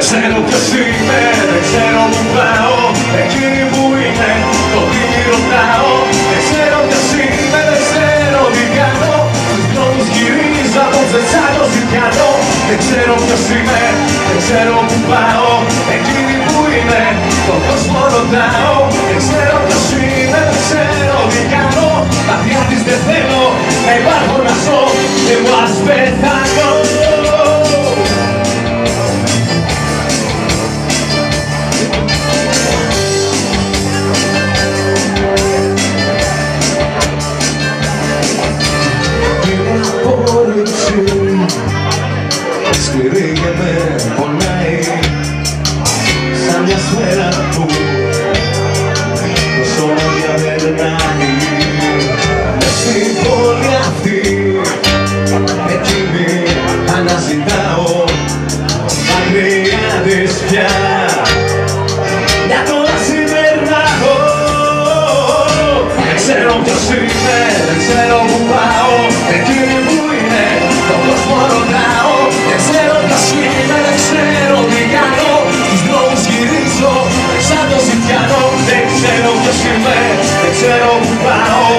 Δεν ξέρω ποιος είμαι, δεν ξέρω που πάω. Εκείνη που είναι, το τι ρωτάω Δεν ξέρω ποιος είμαι, δεν ξέρω τι κάνω. Τους δρόμους γυρίζω, από τσετσάλο ζητιανό. Δεν ξέρω ποιος είμαι, δεν ξέρω που πάω. Εκείνη που είναι, το κόσμο ρωτάω. Δεν ξέρω ποιος είμαι, δεν ξέρω τι κάνω. Βαθιά της δεν θέλω, να υπάρχω Σκληρή και με πονάει. Σαν μια σφαίρα που Το σώμα διαβερνάει Μες στην πόλη αυτή Εκείνη αναζητάω Μακριά της πια. Για το να συμπερνάω Δεν ξέρω ποιος είμαι, δεν ξέρω που πάω ξέρω ποιος είμαι, δεν ξέρω τι κάνω. Στους δρόμους γυρίζω, σαν το ζητιανό. Δεν ξέρω ποιος είμαι, δεν ξέρω που πάω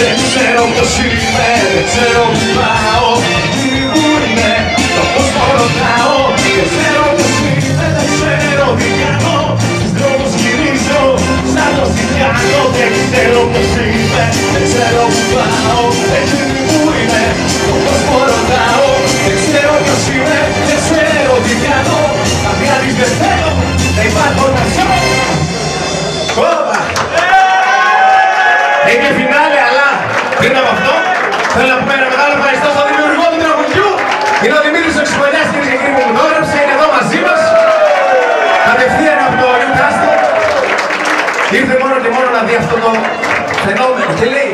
Δεν ξέρω ποιος είμαι, δεν ξέρω που πάω Τι που είναι, το πώς το ρωτάω. Δεν ξέρω ποιος είμαι, δεν ξέρω τι κάνω. Στους δρόμους γυρίζω, σαν το ζητιάνο Δεν ξέρω ποιος είμαι, δεν ξέρω που πάω Και ήρθε μόνο και μόνο να δει αυτό το φαινόμενο. Και λέει,